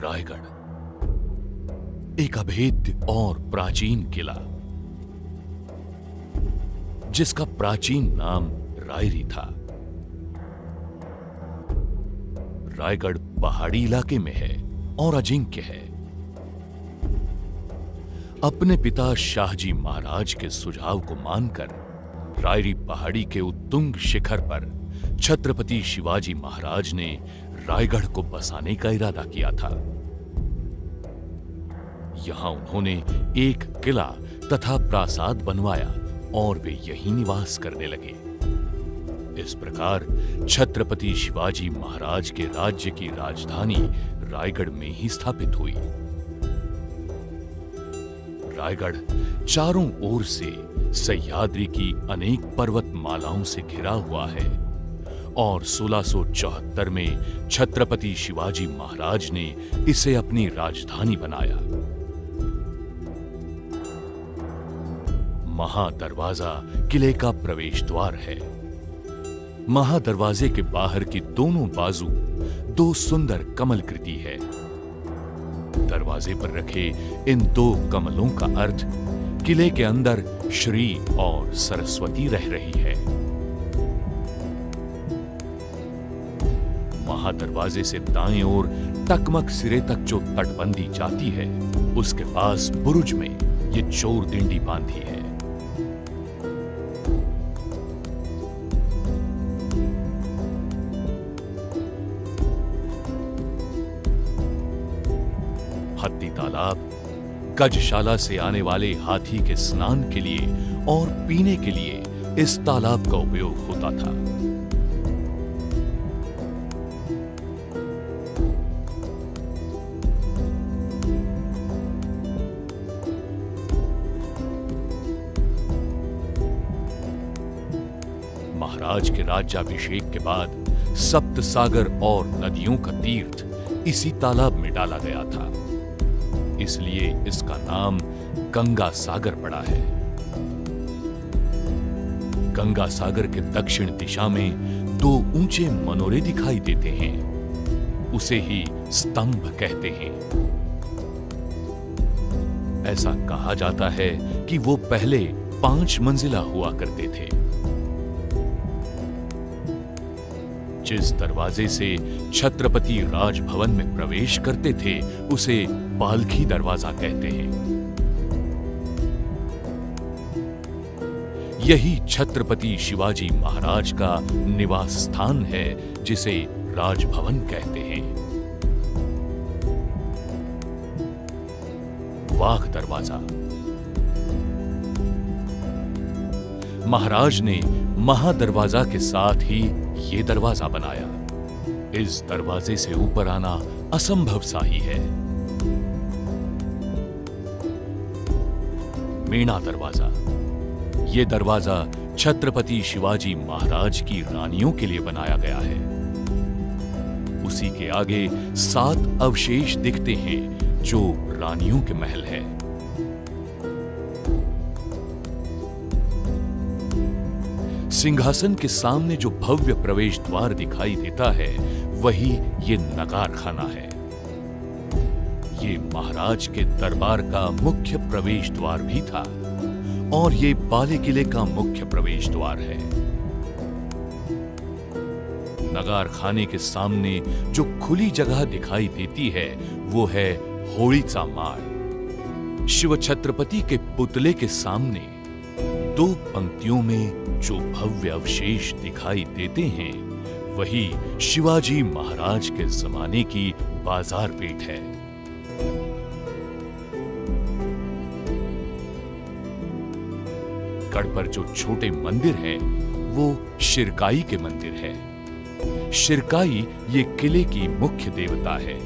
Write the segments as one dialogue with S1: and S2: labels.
S1: रायगढ़। एक अभेद्य और प्राचीन किला, जिसका प्राचीन नाम रायरी था। रायगढ़ पहाड़ी इलाके में है और अजिंक्य है। अपने पिता शाहजी महाराज के सुझाव को मानकर रायरी पहाड़ी के उत्तुंग शिखर पर छत्रपति शिवाजी महाराज ने रायगढ़ को बसाने का इरादा किया था। यहाँ उन्होंने एक किला तथा प्रासाद बनवाया और वे यहीं निवास करने लगे। इस प्रकार छत्रपति शिवाजी महाराज के राज्य की राजधानी रायगढ़ में ही स्थापित हुई। रायगढ़ चारों ओर से सह्याद्री की अनेक पर्वत मालाओं से घिरा हुआ है। और 1674 में छत्रपति शिवाजी महाराज ने इसे अपनी राजधानी बनाया। महादरवाजा किले का प्रवेश द्वार है। महादरवाजे के बाहर की दोनों बाजू दो सुंदर कमल कृति है। दरवाजे पर रखे इन दो कमलों का अर्थ किले के अंदर श्री और सरस्वती रह रही है। महादरवाजे से दाएँ ओर टकमक सिरे तक जो तटबंदी जाती है, उसके पास बुरुज में ये चोर दिंडी बांधी है। हत्ती तालाब, गजशाला से आने वाले हाथी के स्नान के लिए और पीने के लिए इस तालाब का उपयोग होता था। महाराज के राज्याभिषेक के बाद सप्त सागर और नदियों का तीर्थ इसी तालाब में डाला गया था। इसलिए इसका नाम गंगा सागर पड़ा है। गंगा सागर के दक्षिण दिशा में दो ऊँचे मनोरे दिखाई देते हैं। उसे ही स्तंभ कहते हैं। ऐसा कहा जाता है कि वो पहले पाँच मंजिला हुआ करते थे। जिस दरवाजे से छत्रपति राजभवन में प्रवेश करते थे, उसे पालखी दरवाज़ा कहते हैं। यही छत्रपति शिवाजी महाराज का निवास स्थान है, जिसे राजभवन कहते हैं। वाघ दरवाज़ा। महाराज ने महादरवाजा के साथ ही ये दरवाज़ा बनाया। इस दरवाजे से ऊपर आना असंभव सा ही है। मीणा दरवाज़ा। ये दरवाज़ा छत्रपति शिवाजी महाराज की रानियों के लिए बनाया गया है। उसी के आगे सात अवशेष दिखते हैं जो रानियों के महल है। सिंहासन के सामने जो भव्य प्रवेश द्वार दिखाई देता है, वही ये नगार खाना है। ये महाराज के दरबार का मुख्य प्रवेश द्वार भी था, और ये बाले किले का मुख्य प्रवेश द्वार है। नगार खाने के सामने जो खुली जगह दिखाई देती है, वो है होळीचा माड़ शिव छत्रपति के पुतले के सामने दो पंक्तियों में जो भव्य अवशेष दिखाई देते हैं, वही शिवाजी महाराज के जमाने की बाज़ार पेट है। गढ़ पर जो छोटे मंदिर हैं, वो शिरकाई के मंदिर है। शिरकाई ये किले की मुख्य देवता है।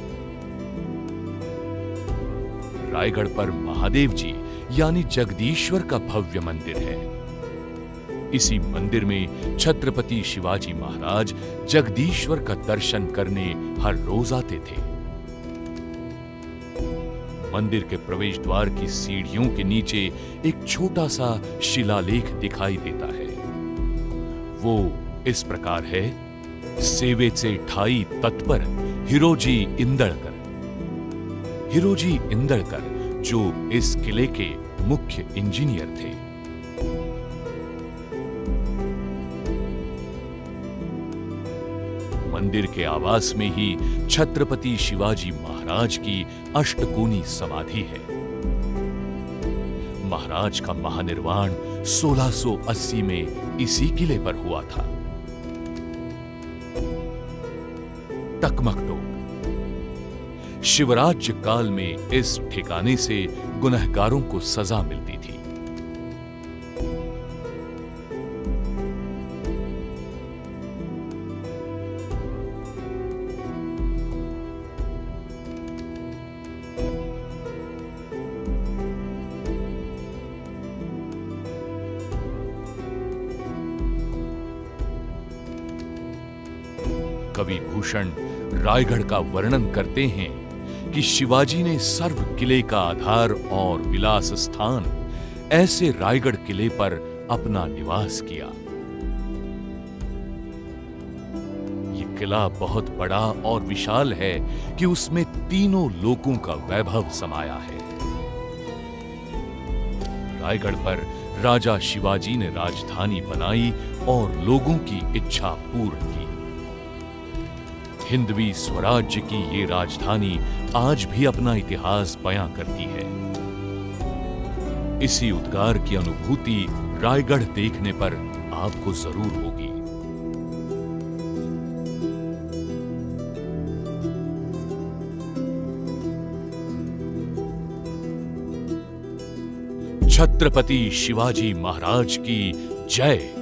S1: रायगढ़ पर महादेव जी यानी जगदीश्वर का भव्य मंदिर है। इसी मंदिर में छत्रपति शिवाजी महाराज जगदीश्वर का दर्शन करने हर रोज आते थे। मंदिर के प्रवेश द्वार की सीढ़ियों के नीचे एक छोटा सा शिलालेख दिखाई देता है। वो इस प्रकार है, सेवे से ठाई तत्पर हिरोजी इंदड़कर। हिरोजी इंदड़कर, जो इस किले के मुख्य इंजीनियर थे। मंदिर के आवास में ही छत्रपति शिवाजी महाराज की अष्टकोनी समाधि है। महाराज का महानिर्वाण 1680 में इसी किले पर हुआ था। टकमकटोक शिवराज्य काल में इस ठिकाने से गुनहगारों को सजा मिलती थी। कवि भूषण रायगढ़ का वर्णन करते हैं। कि शिवाजी ने सर्व किले का आधार और विलास स्थान ऐसे रायगढ़ किले पर अपना निवास किया। ये किला बहुत बड़ा और विशाल है कि उसमें तीनों लोकों का वैभव समाया है। रायगढ़ पर राजा शिवाजी ने राजधानी बनाई और लोगों की इच्छा पूर्ण की। हिंदवी स्वराज्य की ये राजधानी आज भी अपना इतिहास बयां करती है। इसी उद्गार की अनुभूति रायगढ़ देखने पर आपको ज़रूर होगी। छत्रपति शिवाजी महाराज की जय।